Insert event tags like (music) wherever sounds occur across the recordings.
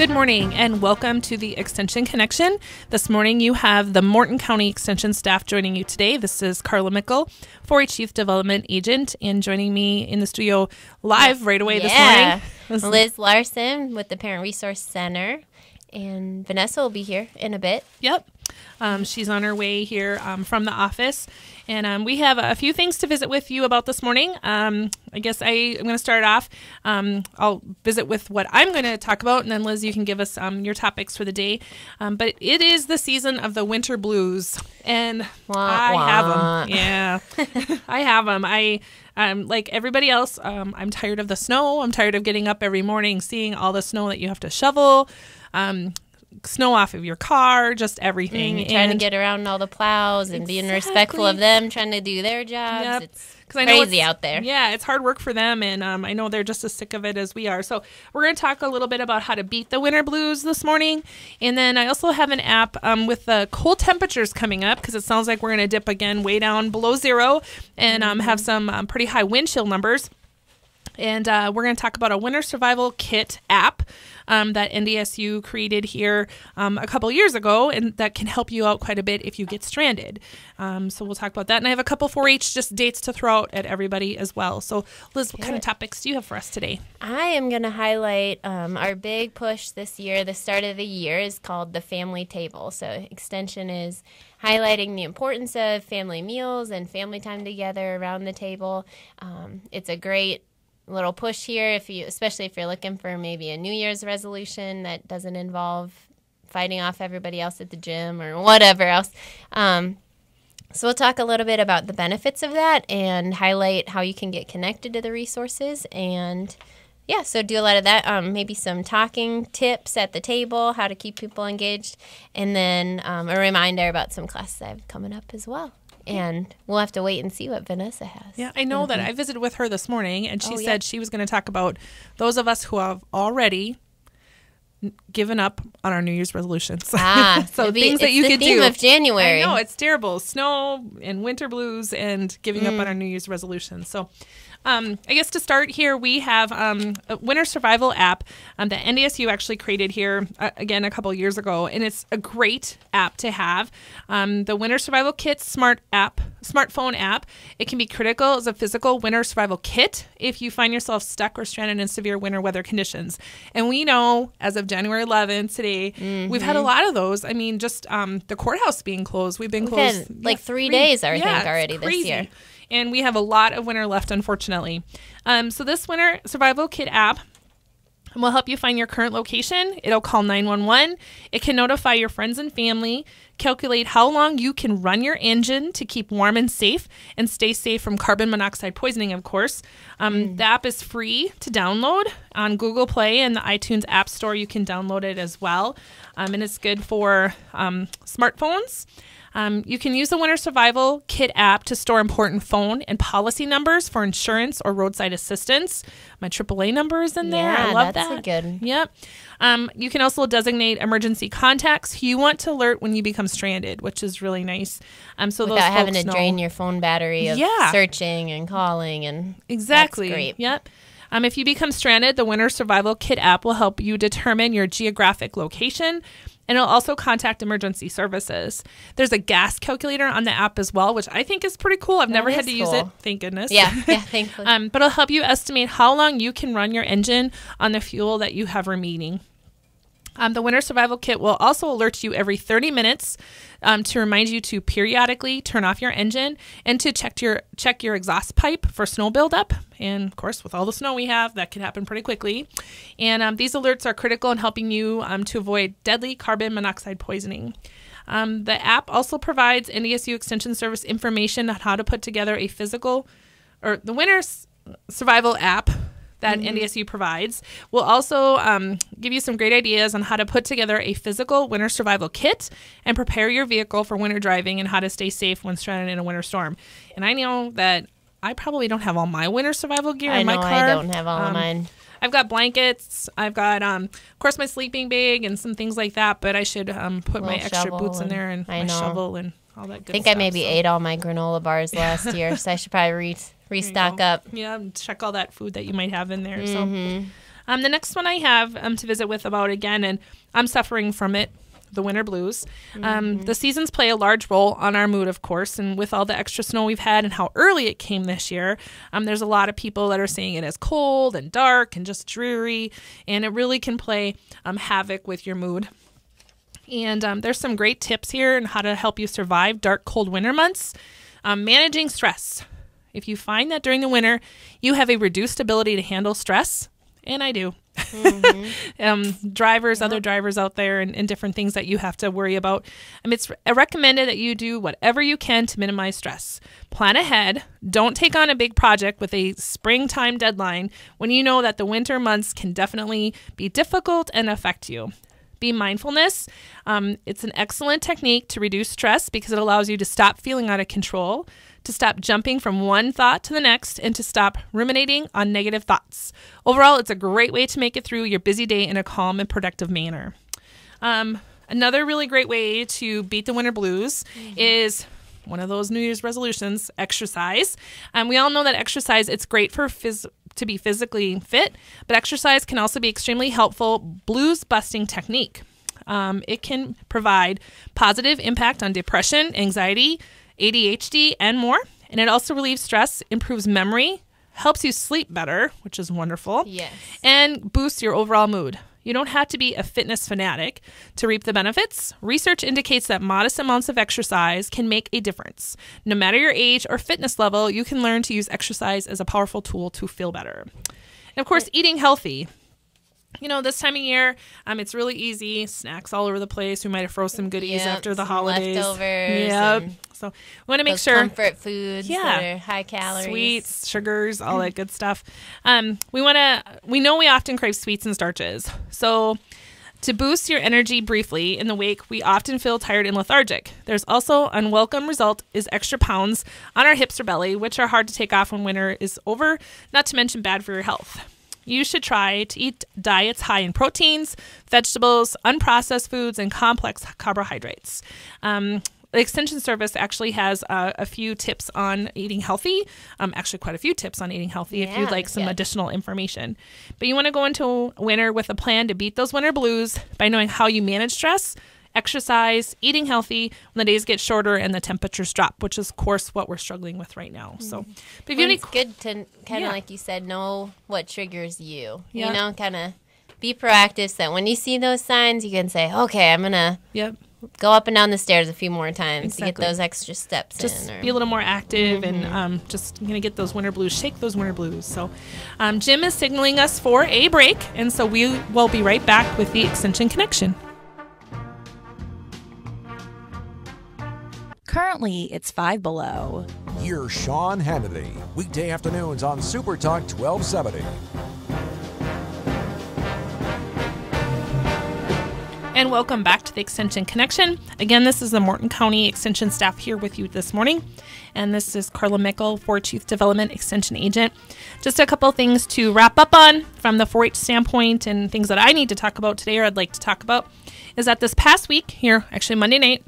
Good morning and welcome to the Extension Connection. This morning you have the Morton County Extension staff joining you today. This is Carla Mickle, 4 H Youth Development Agent, and joining me in the studio live right away Yeah. this morning. Liz Larson with the Parent Resource Center. And Vanessa will be here in a bit. Yep. Um, she's on her way here um, from the office. And um, we have a few things to visit with you about this morning. Um, I guess I, am going to start off. Um, I'll visit with what I'm going to talk about, and then Liz, you can give us um, your topics for the day. Um, but it is the season of the winter blues, and Wah, I wah. have them. Yeah, (laughs) I have them. I um, like everybody else. Um, I'm tired of the snow. I'm tired of getting up every morning, seeing all the snow that you have to shovel. Um, snow off of your car, just everything. Mm, trying to get around all the plows and being respectful of them, trying to do their jobs. Yep. It's 'Cause I know crazy out there. Yeah, it's hard work for them, and um, I know they're just as sick of it as we are. So we're going to talk a little bit about how to beat the winter blues this morning, and then I also have an app um, with the cold temperatures coming up because it sounds like we're going to dip again way down below zero, and um, Mm-hmm. have some um, pretty high wind chill numbers. And uh, we're going to talk about a winter survival kit app um, that NDSU created here um, a couple years ago, and that can help you out quite a bit if you get stranded. Um, so we'll talk about that. And I have a couple 4-H just dates to throw out at everybody as well. So Liz, what kind of topics do you have for us today? I am going to highlight um, our big push this year. The start of the year is called the family table. So, Extension is highlighting the importance of family meals and family time together around the table. Um, it's a great little push here, if you, especially if you're looking for maybe a New Year's resolution that doesn't involve fighting off everybody else at the gym or (laughs) whatever else. Um, so we'll talk a little bit about the benefits of that and highlight how you can get connected to the resources and yeah, so do a lot of that. Um, maybe some talking tips at the table, how to keep people engaged, and then um, a reminder about some classes I have coming up as well. And we'll have to wait and see what Vanessa has. Yeah, I know that I visited with her this morning, and she Oh, yeah. said she was going to talk about those of us who have already given up on our New Year's resolutions. (laughs) Ah, so be- things that you the could theme do. of January. I know it's terrible, snow and winter blues, and giving up on Mm. our New Year's resolutions. So. Um, I guess to start here, we have um, a winter survival app um, that NDSU actually created here uh, again a couple years ago, and it's a great app to have. Um, the Winter Survival Kit smart app, smartphone app, it can be critical as a physical winter survival kit if you find yourself stuck or stranded in severe winter weather conditions. And we know as of January 11th today, we've had a lot of those. I mean, just um, the courthouse being closed, we've been We've closed had, like, three days, I think, already this year. And we have a lot of winter left, unfortunately. Um, so this winter survival kit app will help you find your current location. It'll call 911. It can notify your friends and family, calculate how long you can run your engine to keep warm and safe, and stay safe from carbon monoxide poisoning, of course. Um, The app is free to download on Google Play and the iTunes App Store. You can download it as well. Um, and it's good for um, smartphones. Um, you can use the Winter Survival Kit app to store important phone and policy numbers for insurance or roadside assistance. My AAA number is in there. I Yeah, love that's a that. good- Yep. Um, you can also designate emergency contacts who you want to alert when you become stranded, which is really nice. Um, so Without those having to know. drain your phone battery of Yeah. searching and calling and Exactly. That's great. Yep. Um, if you become stranded, the Winter Survival Kit app will help you determine your geographic location and it'll also contact emergency services. There's a gas calculator on the app as well, which I think is pretty cool. I've never had to use it, thank goodness. Yeah, (laughs) yeah, thankfully. um, but it'll help you estimate how long you can run your engine on the fuel that you have remaining. Um, the Winter Survival Kit will also alert you every 30 minutes um, to remind you to periodically turn off your engine and to check your check your exhaust pipe for snow buildup. And of course, with all the snow we have, that can happen pretty quickly. And um, these alerts are critical in helping you um, to avoid deadly carbon monoxide poisoning. Um, the app also provides NDSU Extension Service information on how to put together a physical or the Winter Survival app that NDSU provides We'll also um, give you some great ideas on how to put together a physical winter survival kit and prepare your vehicle for winter driving and how to stay safe when stranded in a winter storm. And I know that I probably don't have all my winter survival gear I in my know car. I don't have all Um, of mine. I've got blankets. I've got, um, of course, my sleeping bag and some things like that. But I should um, put my extra boots in there and I my know. shovel and all that good stuff. I think stuff. I maybe so- ate all my granola bars last (laughs) year, so I should probably re- restock up. Yeah, check all that food that you might have in there. Mm-hmm. So, Um, the next one I have um, to visit with about again, and I'm suffering from it the winter blues. Um, the seasons play a large role on our mood, of course, and with all the extra snow we've had and how early it came this year, um, there's a lot of people that are saying it as cold and dark and just dreary, and it really can play um, havoc with your mood. And um, there's some great tips here on how to help you survive dark, cold winter months. Um, managing stress. If you find that during the winter you have a reduced ability to handle stress, and I do, (laughs) um, drivers, other drivers out there, and, and different things that you have to worry about. Um, it's recommended that you do whatever you can to minimize stress. Plan ahead. Don't take on a big project with a springtime deadline when you know that the winter months can definitely be difficult and affect you. Be mindfulness. Um, it's an excellent technique to reduce stress because it allows you to stop feeling out of control, to stop jumping from one thought to the next, and to stop ruminating on negative thoughts. Overall, it's a great way to make it through your busy day in a calm and productive manner. Um, another really great way to beat the winter blues is one of those New Year's resolutions: exercise. Um, we all know that exercise it's great for phys- to be physically fit, but exercise can also be extremely helpful blues busting technique. Um, it can provide positive impact on depression, anxiety, ADHD, and more. And it also relieves stress, improves memory, helps you sleep better, which is wonderful Yes. and boosts your overall mood. You don't have to be a fitness fanatic to reap the benefits. Research indicates that modest amounts of exercise can make a difference. No matter your age or fitness level, you can learn to use exercise as a powerful tool to feel better. And of course, eating healthy. You know, this time of year, um, it's really easy. Snacks all over the place. We might have frozen some goodies Yep, after the holidays. leftovers Yep. So we want to make sure comfort foods Yeah. high calories. sweets, sugars, all that good stuff. Um, we want to. We know we often crave sweets and starches. So, to boost your energy briefly in the wake, we often feel tired and lethargic. There's also unwelcome result is extra pounds on our hips or belly, which are hard to take off when winter is over. Not to mention bad for your health. You should try to eat diets high in proteins, vegetables, unprocessed foods, and complex carbohydrates. Um, the Extension Service actually has uh, a few tips on eating healthy. Um, actually, quite a few tips on eating healthy if you'd like some yeah. additional information. But you want to go into winter with a plan to beat those winter blues by knowing how you manage stress, exercise, eating healthy when the days get shorter and the temperatures drop, which is, of course, what we're struggling with right now. So, but if you And it's any good to kind of, Yeah. like you said, know what triggers you. Yeah. You know, kind of be proactive so that when you see those signs, you can say, okay, I'm going to Yep. go up and down the stairs a few more times to get those extra steps just in. or- be a little more active and um, just gonna get those winter blues, shake those winter blues. So, um, Jim is signaling us for a break, and so we will be right back with the Extension Connection. Currently, it's five below. Here's Sean Hannity, weekday afternoons on Super Talk 1270. And welcome back to the Extension Connection. Again, this is the Morton County Extension staff here with you this morning. And this is Carla Mickel, 4 H Youth Development Extension Agent. Just a couple things to wrap up on from the 4 H standpoint and things that I need to talk about today or I'd like to talk about is that this past week, here, actually Monday night,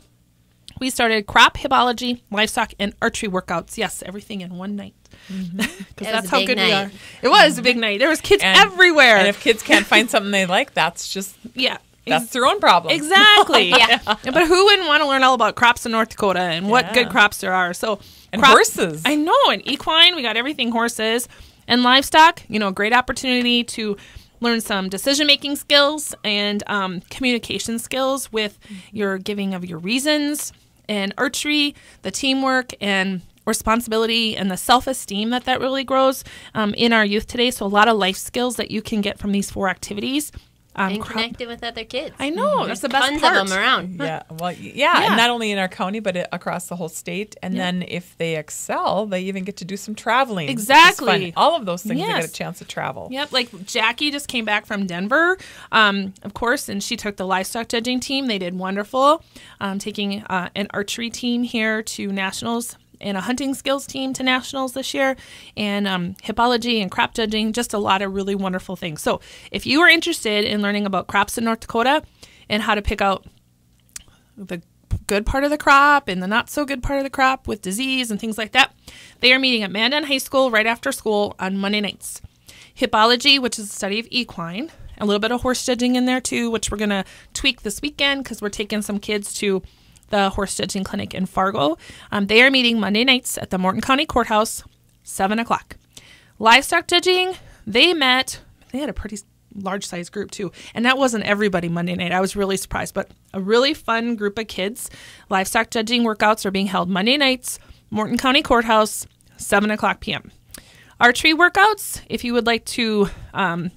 we started crop, hippology, livestock, and archery workouts. Yes, everything in one night. Because mm-hmm. (laughs) It was that's how good we are. It was a mm-hmm. big night. There was kids And- everywhere. And if kids can't find something they like, that's just yeah. that's their own problem. Exactly. (laughs) Yeah. But who wouldn't want to learn all about crops in North Dakota and what Yeah. good crops there are? So And horses. I know, and equine, we got everything horses and livestock. You know, a great opportunity to learn some decision making skills and um, communication skills with mm-hmm. your giving of your reasons and archery, the teamwork and responsibility and the self-esteem that that really grows um, in our youth today. So a lot of life skills that you can get from these four activities um, and crop- connected with other kids. I know that's the best Tons part. of them around. Yeah, well, yeah, Yeah. and not only in our county, but it, across the whole state. And then if they excel, they even get to do some traveling. which is fun. Exactly. All of those things, they get a chance to travel. Yep, like Jackie just came back from Denver, um, of course, and she took the livestock judging team. They did wonderful, um, taking uh, an archery team here to nationals and a hunting skills team to nationals this year, and um, hippology and crop judging. Just a lot of really wonderful things. So, if you are interested in learning about crops in North Dakota and how to pick out the good part of the crop and the not so good part of the crop with disease and things like that. They are meeting at Mandan High School right after school on Monday nights. hippology, which is the study of equine, a little bit of horse judging in there too, which we're going to tweak this weekend because we're taking some kids to the horse judging clinic in Fargo. Um, they are meeting Monday nights at the Morton County Courthouse, 7 o'clock. Livestock judging, they met, they had a pretty large size group too. And that wasn't everybody Monday night. I was really surprised, but a really fun group of kids. Livestock judging workouts are being held Monday nights, Morton County Courthouse, 7 o'clock p.m. Archery workouts, if you would like to um,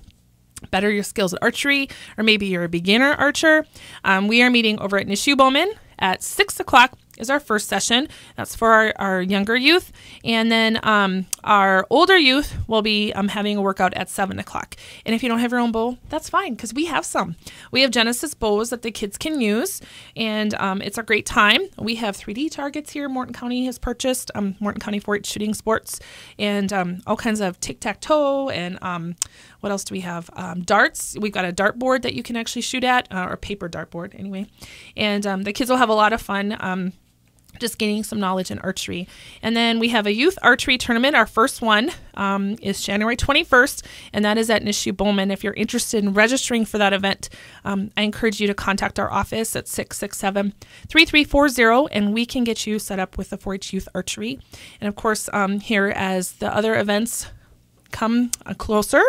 better your skills at archery, or maybe you're a beginner archer, um, we are meeting over at Nishu Bowmen at 6 o'clock is our first session. That's for our, our younger youth. And then um, our older youth will be um, having a workout at 7 o'clock. And if you don't have your own bow, that's fine because we have some. We have Genesis bows that the kids can use, and um, it's a great time. We have 3D targets here. Morton County has purchased, um, Morton County 4 H Shooting Sports, and um, all kinds of tic tac toe and um, what else do we have? Um, darts. We've got a dart board that you can actually shoot at, uh, or paper dart board anyway. And um, the kids will have a lot of fun. Um, just gaining some knowledge in archery. And then we have a youth archery tournament. Our first one um, is January 21st, and that is at Nishu Bowmen. If you're interested in registering for that event, um, I encourage you to contact our office at 667 3340, and we can get you set up with the 4 H Youth Archery. And of course, um, here as the other events come uh, closer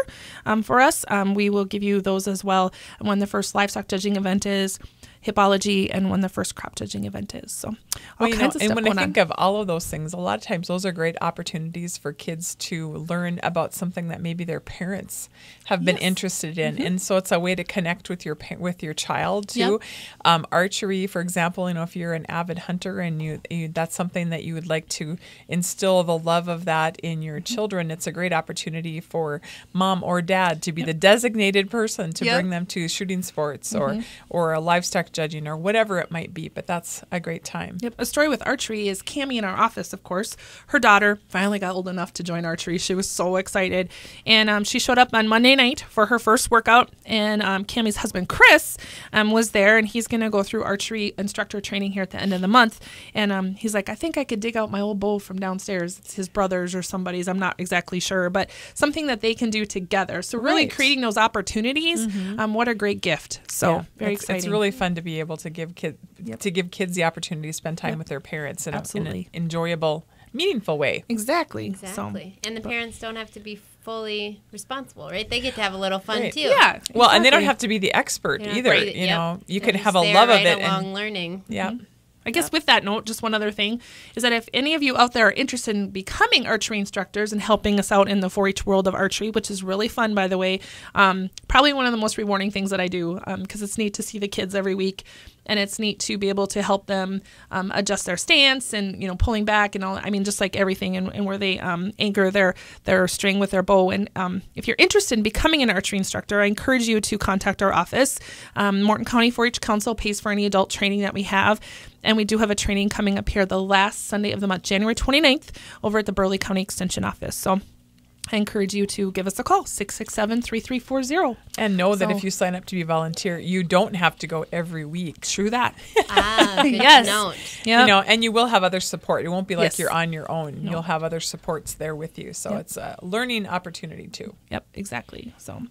um, for us, um, we will give you those as well when the first livestock judging event is hippology and when the first crop judging event is. So all Well, kinds know, of and stuff when I think on. of all of those things, a lot of times those are great opportunities for kids to learn about something that maybe their parents have been Yes. Mm-hmm. interested in, and so it's a way to connect with your with your child too. Yep. Um, archery, for example, you know, if you're an avid hunter and you, you that's something that you would like to instill the love of that in your Mm-hmm. children, it's a great opportunity for mom or dad to be the designated person to Yep. Mm-hmm. bring them to shooting sports or or a livestock judging or whatever it might be. But that's a great time. Yep. A story with archery is Cami in our office, of course. Her daughter finally got old enough to join archery. She was so excited. And um, she showed up on Monday night for her first workout. And um, Cami's husband, Chris, um, was there. And he's going to go through archery instructor training here at the end of the month. And um, he's like, I think I could dig out my old bow from downstairs. It's his brother's or somebody's. I'm not exactly sure. But something that they can do together. So, really Right. creating those opportunities. Um, what a great gift. So, Yeah, very it's, exciting. It's really fun to be able to give kid to give kids the opportunity to spend time with their parents in, a, in an enjoyable, meaningful way. Exactly. So- Exactly. and the parents don't have to be fully responsible, right? They get to have a little fun Right. too. yeah. Well, and they don't have to be the expert either. right, You yep. know, you They're can have a love right of it, along and learning. yeah, mm-hmm. I guess with that note, just one other thing is that if any of you out there are interested in becoming archery instructors and helping us out in the 4-H world of archery, which is really fun, by the way, um, probably one of the most rewarding things that I do because it's neat to see the kids every week, and it's neat to be able to help them um, adjust their stance and you know pulling back and all. I mean, just like everything and, and where they um, anchor their their string with their bow. And um, if you're interested in becoming an archery instructor, I encourage you to contact our office. Um, Morton County 4-H Council pays for any adult training that we have. And we do have a training coming up here the last Sunday of the month, January 29th, over at the Burleigh County Extension Office. So I encourage you to give us a call, 667 3340. and know that if you sign up to be volunteer, you don't have to go every week. True that. Ah, (laughs) Yes. to note. Yeah. You know, and you will have other support. It won't be like Yes. you're on your own. You'll have other supports there with you. So Yep. it's a learning opportunity too. Yep, exactly. So,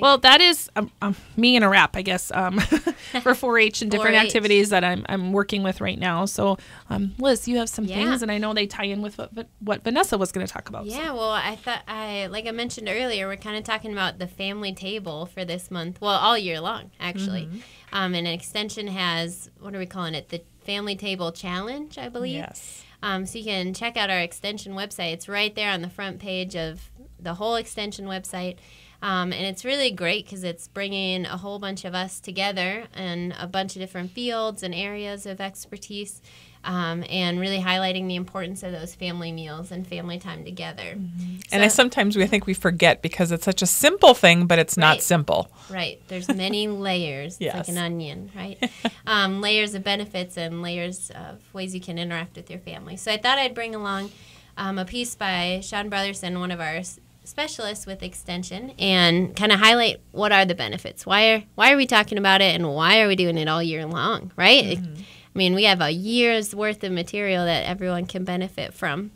well, that is um, um, me in a wrap, I guess, um, (laughs) for 4-H and different 4-H. activities that I'm, I'm working with right now. So, um, Liz, you have some Yeah. things, and I know they tie in with what, what Vanessa was going to talk about. so- Yeah, well, I thought I like I mentioned earlier, we're kind of talking about the family table for this month. Well, all year long, actually. Um, and an extension has what are we calling it? The family table challenge, I believe. Yes. Um, so you can check out our extension website. It's right there on the front page of the whole extension website. Um, and it's really great because it's bringing a whole bunch of us together in a bunch of different fields and areas of expertise um, and really highlighting the importance of those family meals and family time together. And I sometimes we think we forget because it's such a simple thing, but it's not simple. Right. There's many (laughs) layers. It's Yes. like an onion, right? (laughs) um, layers of benefits and layers of ways you can interact with your family. So I thought I'd bring along um, a piece by Sean Brotherson, one of our specialists with Extension, and kind of highlight what are the benefits. Why are why are we talking about it, and why are we doing it all year long? Right. It- I mean, we have a year's worth of material that everyone can benefit from.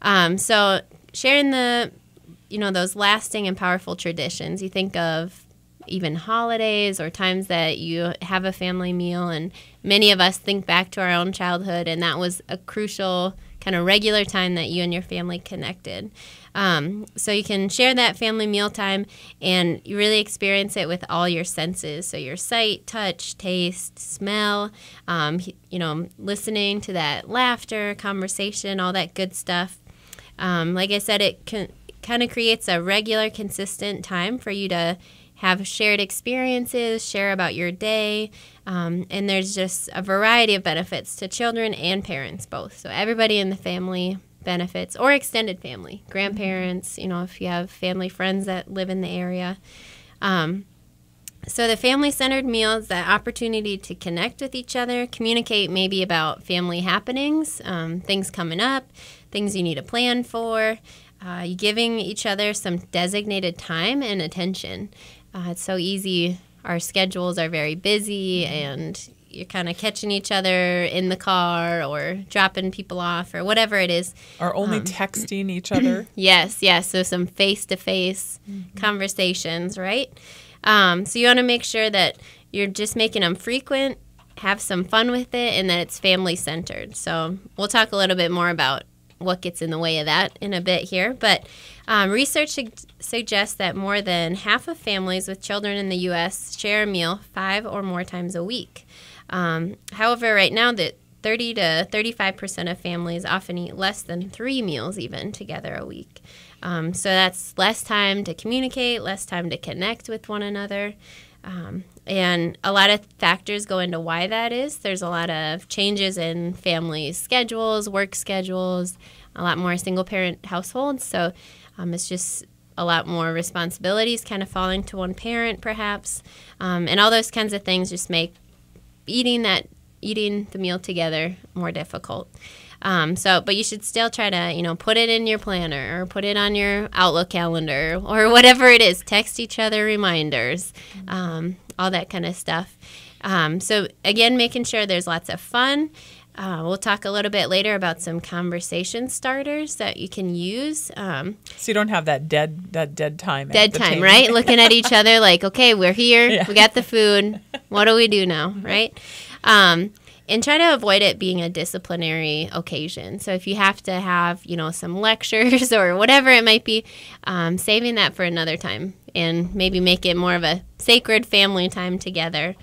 Um, so sharing the you know those lasting and powerful traditions. You think of even holidays or times that you have a family meal and many of us think back to our own childhood and that was a crucial kind of regular time that you and your family connected. Um, so you can share that family meal time and you really experience it with all your senses. So your sight touch taste smell um, you know listening to that laughter conversation all that good stuff. Um, like i said it can kind of creates a regular consistent time for you to have shared experiences, share about your day, um, and there's just a variety of benefits to children and parents both. So everybody in the family benefits, or extended family, grandparents. You know, if you have family friends that live in the area. Um, so the family-centered meal is that opportunity to connect with each other, communicate maybe about family happenings, um, things coming up, things you need to plan for. Uh, giving each other some designated time and attention. Uh, it's so easy. Our schedules are very busy, and you're kind of catching each other in the car or dropping people off or whatever it is. Or only um, (clears throat) texting each other. yes, yes. So some face to face conversations, right? Um, so you want to make sure that you're just making them frequent, have some fun with it, and that it's family centered. So we'll talk a little bit more about what gets in the way of that in a bit here. But um, research su- suggests that more than half of families with children in the U.S. share a meal five or more times a week. Um, however, right now, that 30 to 35 percent of families often eat less than three meals even together a week. Um, so that's less time to communicate, less time to connect with one another. Um, and a lot of factors go into why that is. There's a lot of changes in family schedules, work schedules, a lot more single parent households. So um, it's just a lot more responsibilities kind of falling to one parent, perhaps. Um, and all those kinds of things just make eating that eating the meal together more difficult. Um, so, but you should still try to, you know, put it in your planner or put it on your Outlook calendar (laughs) or whatever it is. Text each other reminders, um, all that kind of stuff. Um, so, again, making sure there's lots of fun. Uh, we'll talk a little bit later about some conversation starters that you can use. Um, so you don't have that dead that dead time. Dead time, table. right? Looking at (laughs) each other like, okay, we're here. Yeah. We got the food. What do we do now, right? Um, and try to avoid it being a disciplinary occasion. So if you have to have, you know, some (laughs) lectures or whatever it might be, um, saving that for another time and maybe make it more of a sacred family time together.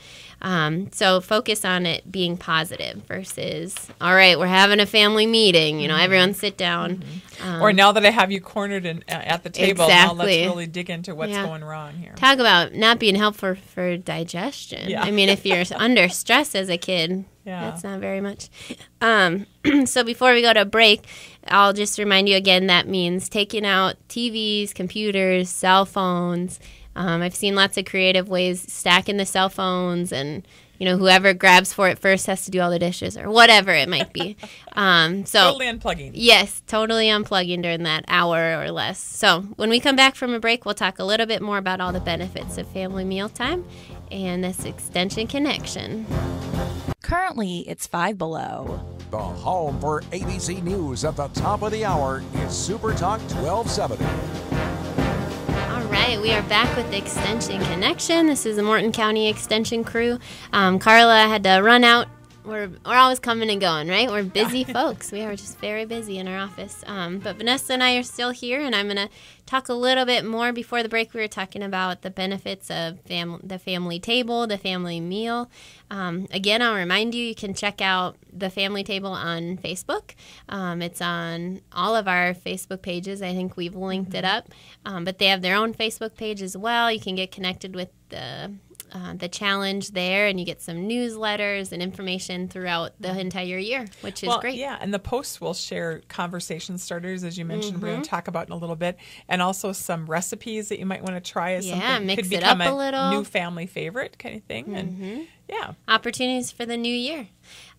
Um, so focus on it being positive versus, all right, we're having a family meeting. You know, everyone sit down. Mm-hmm. Um, or now that I have you cornered in, uh, at the table, exactly. now let's really dig into what's yeah. going wrong here. Talk about not being helpful for digestion. Yeah. I mean, if you're (laughs) under stress as a kid, yeah. that's not very much. Um, (clears throat) so before we go to break, I'll just remind you again that means taking out TVs, computers, cell phones. Um, I've seen lots of creative ways stacking the cell phones and you know whoever grabs for it first has to do all the dishes or whatever it might be. (laughs) Um, so totally unplugging. Yes totally unplugging during that hour or less. So when we come back from a break we'll talk a little bit more about all the benefits of family mealtime and this extension connection. Currently it's five below. The home for abc news at the top of the hour is super talk 1270 right, we are back with the Extension Connection. This is the Morton County Extension crew. Um, Carla had to run out. We're, we're always coming and going, right? We're busy (laughs) folks. We are just very busy in our office. Um, but Vanessa and I are still here, and I'm going to talk a little bit more. Before the break, we were talking about the benefits of fam- the family table, the family meal. Um, again, I'll remind you, you can check out the family table on Facebook. Um, it's on all of our Facebook pages. I think we've linked mm-hmm. it up. Um, but they have their own Facebook page as well. You can get connected with the uh, the challenge there, and you get some newsletters and information throughout the entire year, which is well, great. Yeah, and the posts will share conversation starters, as you mentioned. Mm-hmm. We're going to talk about in a little bit, and also some recipes that you might want to try as yeah, something mix could it become up a, a little. new family favorite kind of thing. Mm-hmm. And yeah, opportunities for the new year.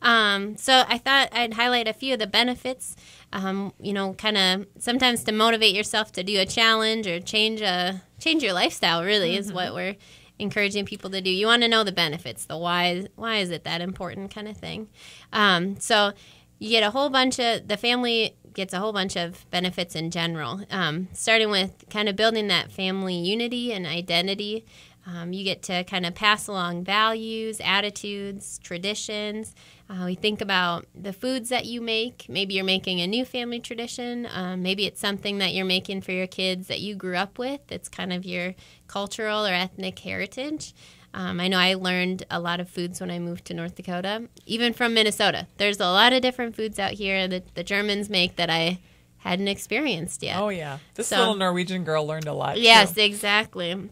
Um, so I thought I'd highlight a few of the benefits. Um, you know, kind of sometimes to motivate yourself to do a challenge or change a change your lifestyle. Really mm-hmm. is what we're encouraging people to do. You want to know the benefits, the why. Why is it that important, kind of thing. Um, so you get a whole bunch of the family gets a whole bunch of benefits in general, um, starting with kind of building that family unity and identity. Um, you get to kind of pass along values, attitudes, traditions. Uh, we think about the foods that you make. Maybe you're making a new family tradition. Um, maybe it's something that you're making for your kids that you grew up with. It's kind of your cultural or ethnic heritage. Um, I know I learned a lot of foods when I moved to North Dakota, even from Minnesota. There's a lot of different foods out here that the Germans make that I hadn't experienced yet. Oh yeah, this So- little Norwegian girl learned a lot. Yes, too. exactly.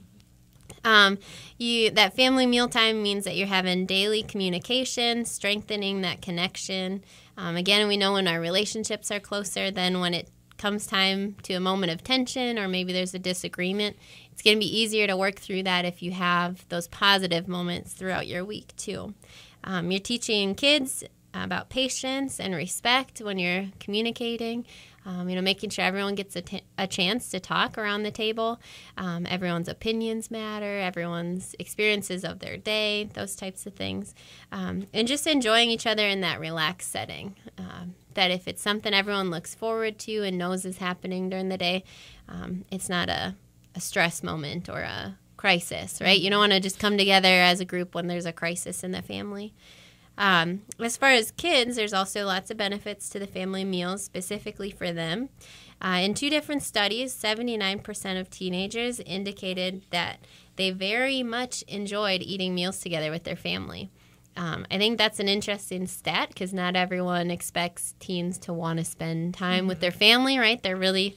Um, you that family mealtime means that you're having daily communication, strengthening that connection. Um, again, we know when our relationships are closer than when it comes time to a moment of tension or maybe there's a disagreement. It's going to be easier to work through that if you have those positive moments throughout your week too. Um, you're teaching kids about patience and respect when you're communicating. Um, you know, making sure everyone gets a, t- a chance to talk around the table. Um, everyone's opinions matter, everyone's experiences of their day, those types of things. Um, and just enjoying each other in that relaxed setting. Um, that if it's something everyone looks forward to and knows is happening during the day, um, it's not a, a stress moment or a crisis, right? You don't want to just come together as a group when there's a crisis in the family. Um, as far as kids, there's also lots of benefits to the family meals specifically for them. Uh, in two different studies, 79% of teenagers indicated that they very much enjoyed eating meals together with their family. Um, I think that's an interesting stat because not everyone expects teens to want to spend time with their family, right? They're really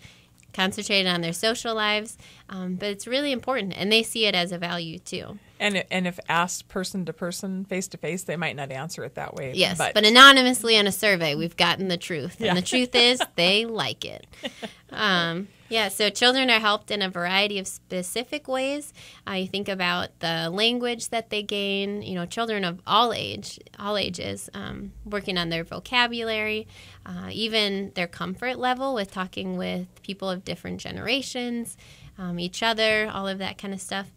concentrated on their social lives, um, but it's really important, and they see it as a value too. And and if asked person to person, face to face, they might not answer it that way. Yes, but, anonymously on a survey, we've gotten the truth, Yeah. and the truth is (laughs) they like it. Um, yeah, so children are helped in a variety of specific ways. Uh, you think about the language that they gain. You know, children of all age, all ages, um, working on their vocabulary, uh, even their comfort level with talking with people of different generations, um, each other, all of that kind of stuff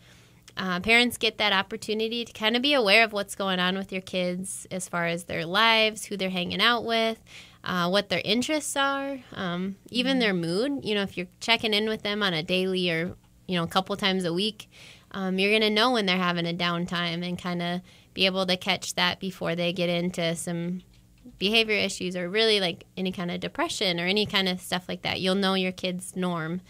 uh, parents get that opportunity to kind of be aware of what's going on with your kids as far as their lives, who they're hanging out with, uh, what their interests are, um, even their mood. You know, if you're checking in with them on a daily or you know a couple times a week, um, you're gonna know when they're having a downtime and kind of be able to catch that before they get into some behavior issues or really like any kind of depression or any kind of stuff like that. You'll know your kid's norm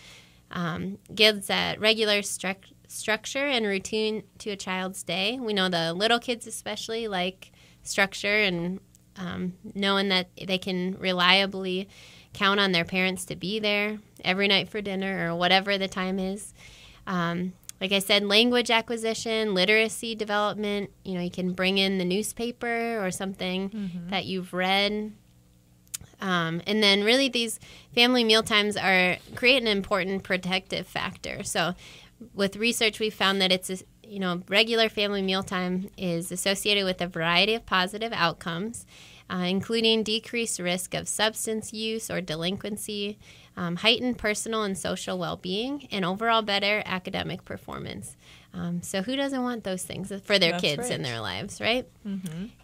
um, gives that regular struc- structure and routine to a child's day. We know the little kids, especially, like structure and um, knowing that they can reliably count on their parents to be there every night for dinner or whatever the time is. Um, like I said, language acquisition, literacy development. You know, you can bring in the newspaper or something that you've read um, and then really these family meal times are create an important protective factor. So with research we found that it's a, you know regular family mealtime is associated with a variety of positive outcomes, uh, including decreased risk of substance use or delinquency, um, heightened personal and social well-being, and overall better academic performance. Um, so who doesn't want those things for their That's kids in their lives, right?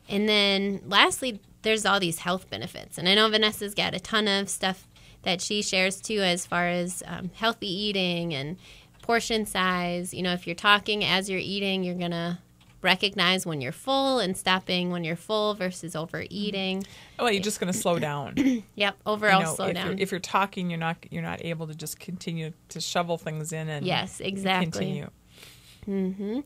And then lastly, there's all these health benefits. And I know Vanessa's got a ton of stuff that she shares too as far as um, healthy eating and portion size. You know, if you're talking as you're eating, you're going to recognize when you're full and stopping when you're full versus overeating. well, you're just going to slow down. (clears throat) Yep, overall you know, slow if down. You're, if you're talking, you're not you're not able to just continue to shovel things in and Yes, exactly. continue.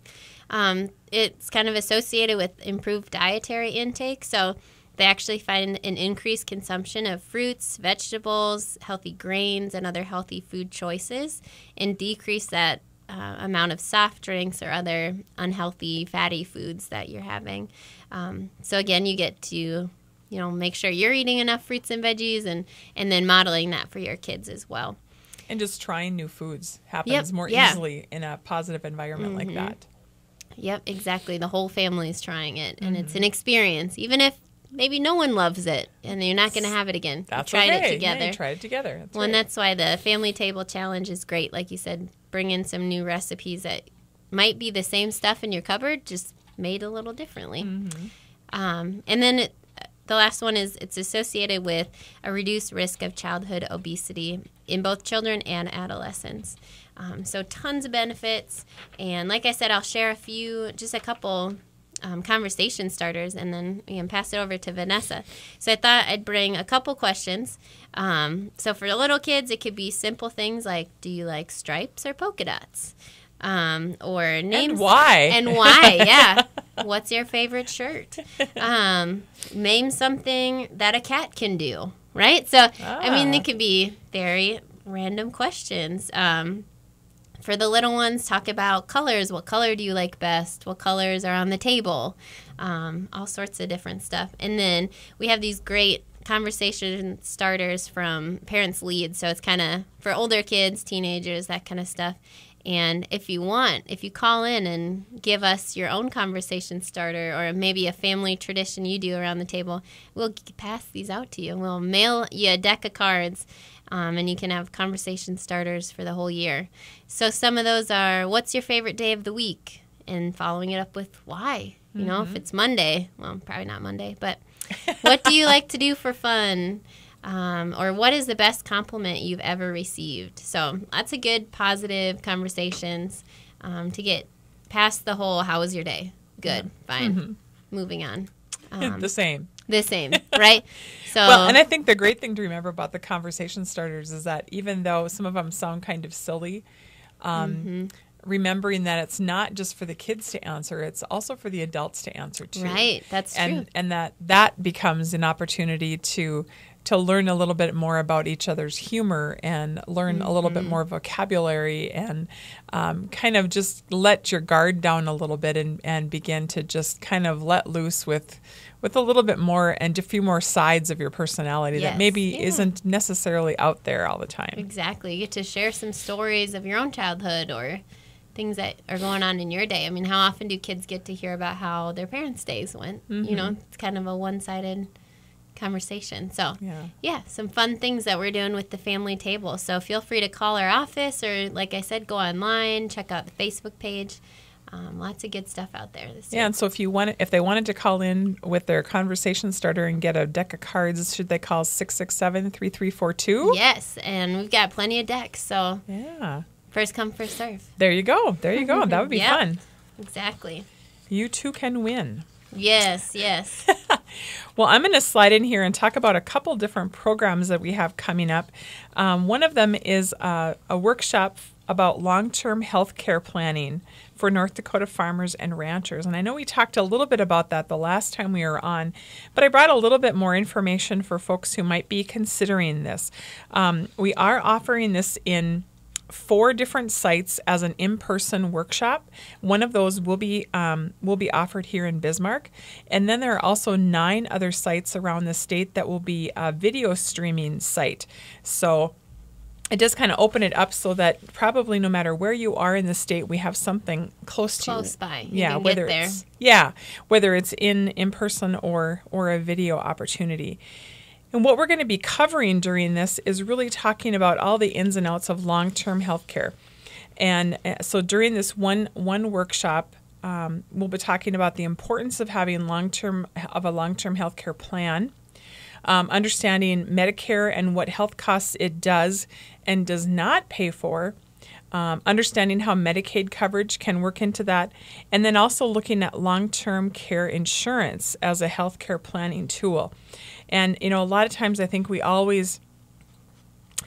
Um, it's kind of associated with improved dietary intake. So they actually find an increased consumption of fruits, vegetables, healthy grains, and other healthy food choices, and decrease that uh, amount of soft drinks or other unhealthy fatty foods that you're having. Um, so again, you get to you know make sure you're eating enough fruits and veggies, and and then modeling that for your kids as well. And just trying new foods happens Yep, more yeah. easily in a positive environment like that. Yep, exactly. The whole family's trying it, and it's an experience, even if maybe no one loves it and you're not going to have it again. You That's tried okay. it Yeah, together. you tried it together. That's well, and that's why the family table challenge is great. Like you said, bring in some new recipes that might be the same stuff in your cupboard, just made a little differently. Mm-hmm. Um, and then it, the last one is it's associated with a reduced risk of childhood obesity in both children and adolescents. Um, so tons of benefits, and like I said, I'll share a few, just a couple um, conversation starters, and then we can pass it over to Vanessa. So I thought I'd bring a couple questions. Um, so for the little kids, it could be simple things like, "Do you like stripes or polka dots?" Um, or names why? and why? Yeah, (laughs) what's your favorite shirt? Um, name something that a cat can do. Right. So I mean, Ah. it could be very random questions. Um, for the little ones, talk about colors. What color do you like best? What colors are on the table? Um, all sorts of different stuff. And then we have these great conversation starters from Parents Lead. So it's kind of for older kids, teenagers, that kind of stuff. And if you want, if you call in and give us your own conversation starter or maybe a family tradition you do around the table, we'll pass these out to you. We'll mail you a deck of cards um, and you can have conversation starters for the whole year. So some of those are what's your favorite day of the week? And following it up with why. You know, if it's Monday, well, probably not Monday, but what do you like to do for fun? Um, or what is the best compliment you've ever received? So lots of good, positive conversations um, to get past the whole "How was your day?" Good, fine, moving on. (laughs) Um, the same. the same, right? (laughs) So Well, and I think the great thing to remember about the conversation starters is that even though some of them sound kind of silly, um, Mm-hmm. remembering that it's not just for the kids to answer; it's also for the adults to answer too. right, that's and true. and that that becomes an opportunity to to learn a little bit more about each other's humor and learn a little bit Mm-hmm. more vocabulary and um, kind of just let your guard down a little bit and, and begin to just kind of let loose with with a little bit more and a few more sides of your personality Yes. that maybe Yeah. isn't necessarily out there all the time. Exactly. You get to share some stories of your own childhood or things that are going on in your day. I mean, how often do kids get to hear about how their parents' days went? You know, it's kind of a one sided conversation. So, Yeah. yeah, some fun things that we're doing with the family table. So, feel free to call our office or, like I said, go online, check out the Facebook page. Um, lots of good stuff out there this Yeah, year. and so if you want, if they wanted to call in with their conversation starter and get a deck of cards, should they call 667-3342? Yes, and we've got plenty of decks. So, Yeah. first come, first serve. There you go. There you go. That would be (laughs) Yep. fun. Exactly. You too can win. Yes, yes. (laughs) Well, I'm going to slide in here and talk about a couple different programs that we have coming up. Um, one of them is uh, a workshop about long term health care planning for North Dakota farmers and ranchers. And I know we talked a little bit about that the last time we were on, but I brought a little bit more information for folks who might be considering this. Um, we are offering this in four different sites as an in-person workshop. One of those will be um, will be offered here in Bismarck, and then there are also nine other sites around the state that will be a video streaming site. So it does kind of open it up so that probably no matter where you are in the state, we have something close to Close you. by. You Yeah, whether there. it's yeah, whether it's in in person or or a video opportunity. And what we're going to be covering during this is really talking about all the ins and outs of long-term health care. And uh, so during this one one workshop, um, we'll be talking about the importance of having long-term of a long-term health care plan, um, understanding Medicare and what health costs it does and does not pay for, um, understanding how Medicaid coverage can work into that, and then also looking at long term care insurance as a healthcare planning tool. And, you know, a lot of times I think we always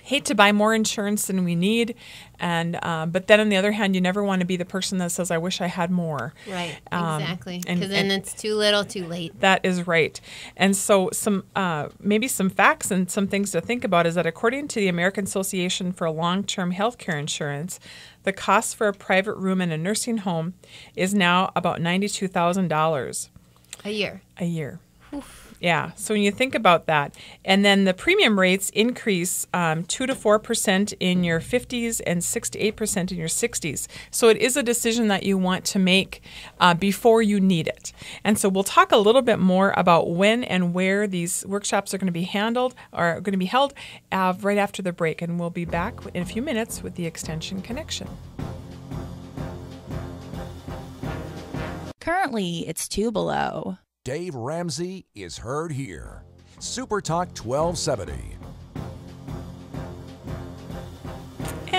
hate to buy more insurance than we need and um, but then on the other hand you never want to be the person that says i wish i had more Right, Um, exactly. and- Because then and- it's too little, too late. that is right. And so, some uh, maybe some facts and some things to think about is that according to the American Association for Long-Term Healthcare Insurance, the cost for a private room in a nursing home is now about ninety-two thousand dollars A year. a year. Yeah. So when you think about that, and then the premium rates increase um, two to four percent in your 50s and six to eight percent in your 60s. So it is a decision that you want to make uh, before you need it. And so we'll talk a little bit more about when and where these workshops are going to be handled or going to be held uh, right after the break, and we'll be back in a few minutes with the Extension Connection. Currently, it's two below. Dave Ramsey is heard here. Super Talk 1270.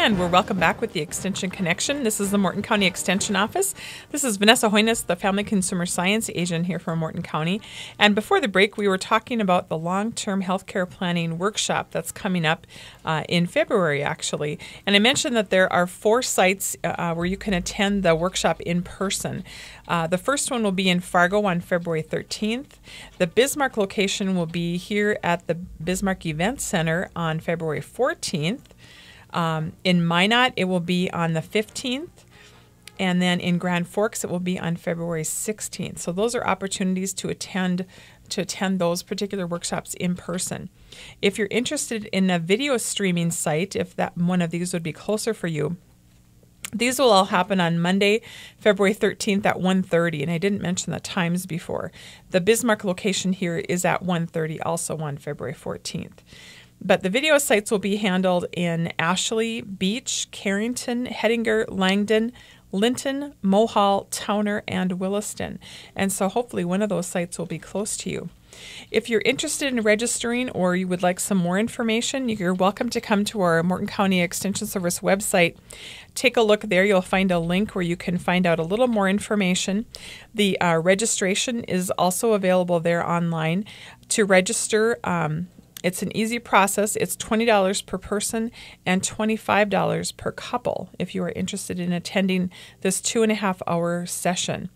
And we're welcome back with the Extension Connection. This is the Morton County Extension Office. This is Vanessa Hoynes, the Family Consumer Science Agent here from Morton County. And before the break, we were talking about the long term healthcare planning workshop that's coming up uh, in February, actually. And I mentioned that there are four sites uh, where you can attend the workshop in person. Uh, the first one will be in Fargo on February 13th. The Bismarck location will be here at the Bismarck Event Center on February 14th. Um, in Minot, it will be on the 15th. And then in Grand Forks, it will be on February 16th. So those are opportunities to attend to attend those particular workshops in person. If you're interested in a video streaming site, if that one of these would be closer for you, these will all happen on Monday, February 13th at 1:30 and I didn't mention the times before. The Bismarck location here is at 1:30 also on February 14th. But the video sites will be handled in Ashley, Beach, Carrington, Hettinger, Langdon, Linton, Mohall, Towner, and Williston. And so hopefully one of those sites will be close to you. If you're interested in registering or you would like some more information, you're welcome to come to our Morton County Extension Service website. Take a look there. You'll find a link where you can find out a little more information. The uh, registration is also available there online. To register, um, it's an easy process. It's $20 per person and $25 per couple if you are interested in attending this two and a half hour session.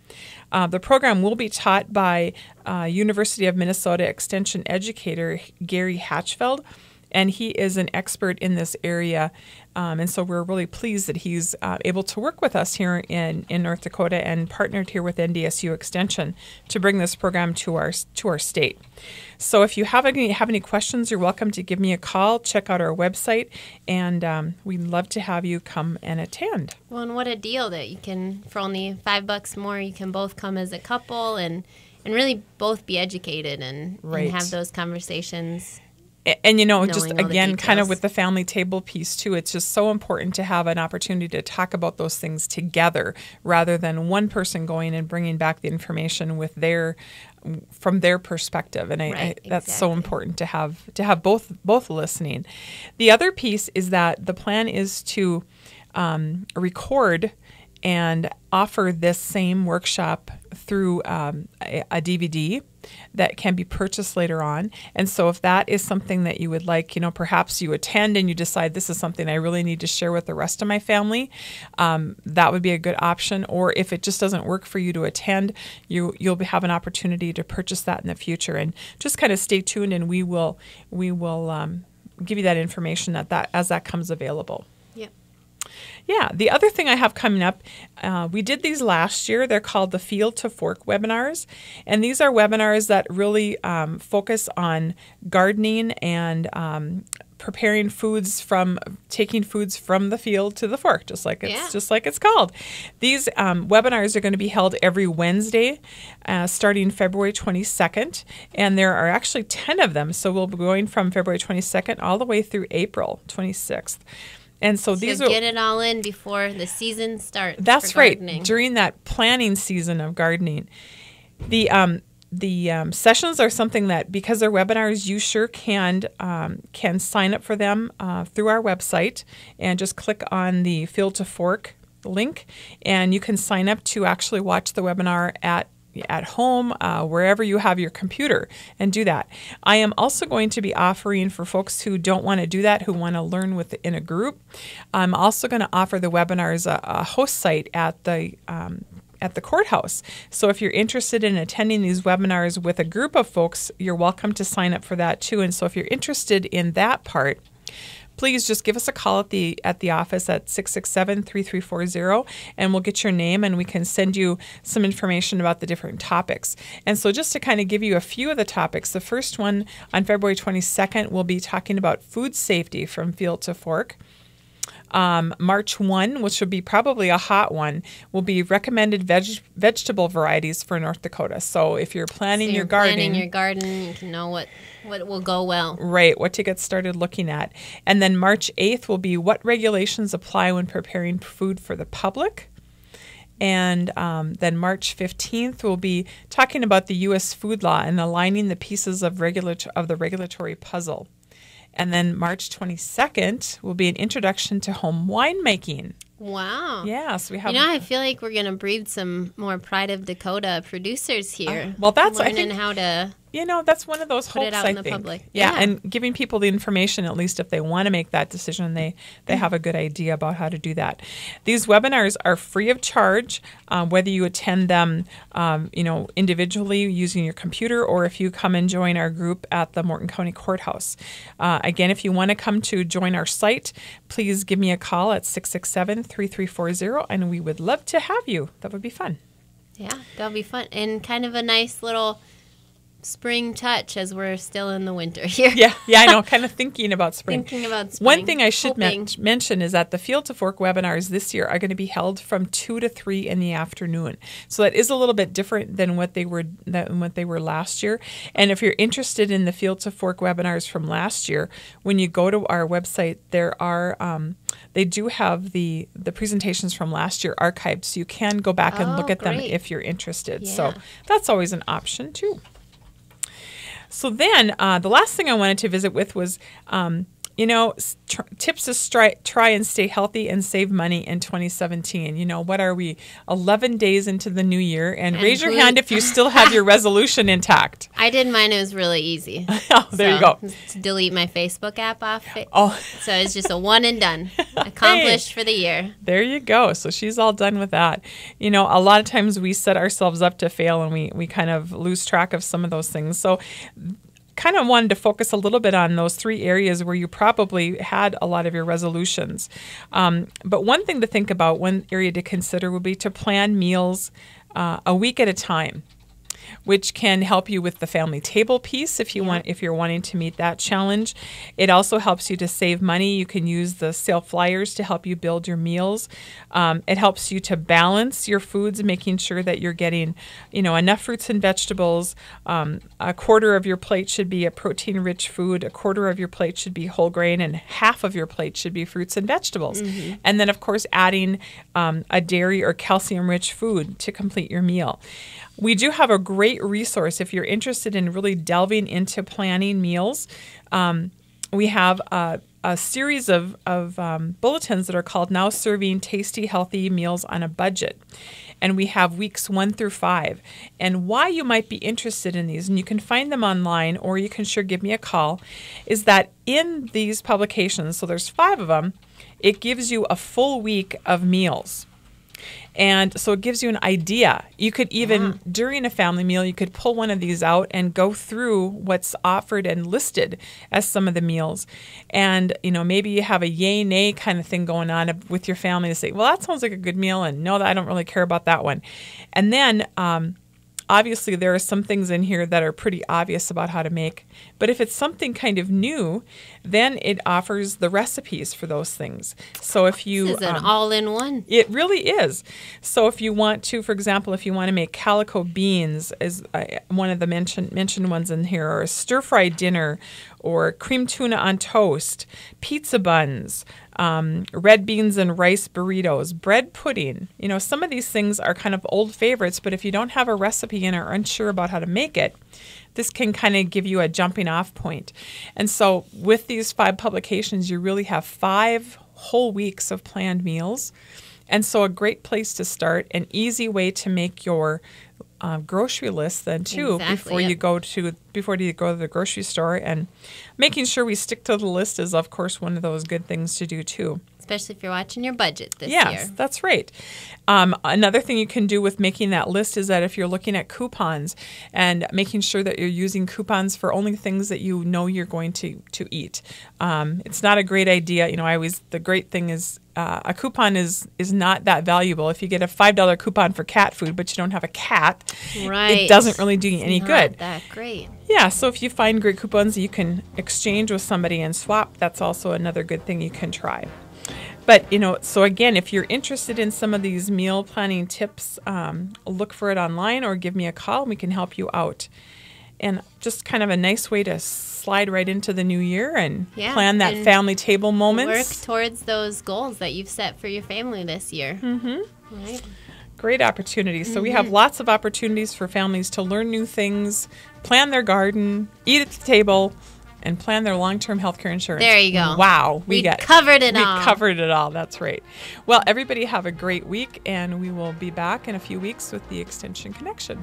Uh, the program will be taught by uh, University of Minnesota Extension educator Gary Hachfeld and he is an expert in this area. Um, and so we're really pleased that he's uh, able to work with us here in, in North Dakota and partnered here with NDSU Extension to bring this program to our to our state. So if you have any have any questions, you're welcome to give me a call. Check out our website, and um, we'd love to have you come and attend. Well, and what a deal that you can for only five bucks more, you can both come as a couple and and really both be educated and, Right. and have those conversations. And you know just Knowing all the again kind of with the family table piece too it's just so important to have an opportunity to talk about those things together rather than one person going and bringing back the information with their from their perspective. And I, Right, I, that's so important to have to have both both listening. The other piece is that the plan is to um, record and offer this same workshop through um, a, a DVD that can be purchased later on. And so, if that is something that you would like, you know, perhaps you attend and you decide this is something I really need to share with the rest of my family, um, that would be a good option. Or if it just doesn't work for you to attend, you you'll have an opportunity to purchase that in the future. And just kind of stay tuned, and we will we will um, give you that information that that as that comes available. Yeah, the other thing I have coming up, uh, we did these last year. They're called the Field to Fork webinars. And these are webinars that really um, focus on gardening and um, preparing foods from taking foods from the field to the fork, just like it's Yeah. just like it's called. These um, webinars are going to be held every Wednesday, uh, starting February 22nd, and there are actually 10 of them. So we'll be going from February 22nd all the way through April 26th. And so, these so are get it all in before the season starts. that's right. During that planning season of gardening, the um, the um, sessions are something that because they're webinars, you sure can um, can sign up for them uh, through our website and just click on the Field to Fork link, and you can sign up to actually watch the webinar at at home, uh, wherever you have your computer, and do that. I am also going to be offering for folks who don't want to do that, who want to learn with in a group. I'm also going to offer the webinars a, a host site at the um, at the courthouse. So if you're interested in attending these webinars with a group of folks, you're welcome to sign up for that too. And so if you're interested in that part, please just give us a call at the at the office at 667-3340 and we'll get your name and we can send you some information about the different topics. And so just to kind of give you a few of the topics, the first one on February 22nd we'll be talking about food safety from field to fork. Um, March 1, which would be probably a hot one, will be recommended veg- vegetable varieties for North Dakota. So if you're planning So your you're gardening, planning your garden, you can know what what will go well. Right, what to get started looking at. And then March 8th will be what regulations apply when preparing food for the public. And um, then March 15th, we'll be talking about the U.S. food law and aligning the pieces of, regula- of the regulatory puzzle. And then March 22nd will be an introduction to home winemaking. Wow. Yes, we have. You know, I feel like we're gonna breed some more Pride of Dakota producers here. Ah, well, that's- I learning think- how to. You know that's one of those Put hopes it out I in the think. public. Yeah, Yeah. and giving people the information at least if they want to make that decision, they they Mm-hmm. have a good idea about how to do that. These webinars are free of charge, um, whether you attend them, um, you know, individually using your computer, or if you come and join our group at the Morton County Courthouse. Uh, again, if you want to come to join our site, please give me a call at 667-3340, and we would love to have you. That would be fun. Yeah, that'll be fun and kind of a nice little spring touch as we're still in the winter (laughs) here. Yeah, yeah, I know. kind of thinking about spring. Thinking about spring. One thing I should men- mention is that the Field to Fork webinars this year are going to be held from two to three in the afternoon. So that is a little bit different than what they were than what they were last year. And if you're interested in the Field to Fork webinars from last year, when you go to our website, there are um, they do have the the presentations from last year archived, so you can go back and Oh, look at them if you're interested. So that's always an option too. So then, uh, the last thing I wanted to visit with was, um, you know, tr- tips to stri- try and stay healthy and save money in 2017. You know, what are we? 11 days into the new year, and, And raise your hand if you still have your (laughs) resolution intact. I did mine. It was really easy. (laughs) Oh, there you go. Delete my Facebook app off. It. Oh, (laughs) So it's just a one and done. Accomplished for the year. There you go. So she's all done with that. You know, a lot of times we set ourselves up to fail and we, we kind of lose track of some of those things. So kind of wanted to focus a little bit on those three areas where you probably had a lot of your resolutions. Um, but one thing to think about, one area to consider would be to plan meals uh, a week at a time which can help you with the family table piece if you want if you're wanting to meet that challenge. It also helps you to save money. You can use the sale flyers to help you build your meals. Um, it helps you to balance your foods, making sure that you're getting, you know, enough fruits and vegetables. Um, a quarter of your plate should be a protein-rich food. A quarter of your plate should be whole grain, and half of your plate should be fruits and vegetables. And then, of course, adding um, a dairy or calcium-rich food to complete your meal. We do have a great resource if you're interested in really delving into planning meals. Um, we have a, a series of, of um, bulletins that are called Now Serving Tasty, Healthy Meals on a Budget. And we have weeks one through five. And why you might be interested in these, and you can find them online or you can sure give me a call, is that in these publications, so there's five of them, it gives you a full week of meals. And so it gives you an idea. You could even, during a family meal, you could pull one of these out and go through what's offered and listed as some of the meals. And, you know, maybe you have a yay, nay kind of thing going on with your family to say, well, that sounds like a good meal. And no, that I don't really care about that one. And then, um, obviously there are some things in here that are pretty obvious about how to make but if it's something kind of new then it offers the recipes for those things so if you This is an um, all-in-one. it really is. So if you want to, for example, if you want to make calico beans, as uh, one of the mentioned mentioned ones in here, or a stir fry dinner, or cream tuna on toast, pizza buns, um, red beans and rice burritos, bread pudding. You know, some of these things are kind of old favorites, but if you don't have a recipe and are unsure about how to make it, this can kind of give you a jumping off point. And so with these five publications, you really have five whole weeks of planned meals. And so, a great place to start, an easy way to make your uh, grocery list then too Exactly, before yep. you go to before you go to the grocery store and making sure we stick to the list is of course one of those good things to do too. Especially if you're watching your budget this Yes, year. that's right. Um, another thing you can do with making that list is that if you're looking at coupons and making sure that you're using coupons for only things that you know you're going to to eat, um, it's not a great idea. You know, I always the great thing is uh, a coupon is is not that valuable. If you get a five dollar coupon for cat food, but you don't have a cat, Right. it doesn't really do you any Not good. that great. Yeah, so if you find great coupons you can exchange with somebody and swap, that's also another good thing you can try. But, you know, so again, if you're interested in some of these meal planning tips, um, look for it online or give me a call and we can help you out. And just kind of a nice way to slide right into the new year and Yeah, plan that and family table moment. Work towards those goals that you've set for your family this year. Mm-hmm. Right. Great opportunity. So we have lots of opportunities for families to learn new things, plan their garden, eat at the table, and plan their long-term health care insurance. There you go. Wow, We get covered it we all. covered it all. That's right. Well, everybody have a great week, and we will be back in a few weeks with the Extension Connection.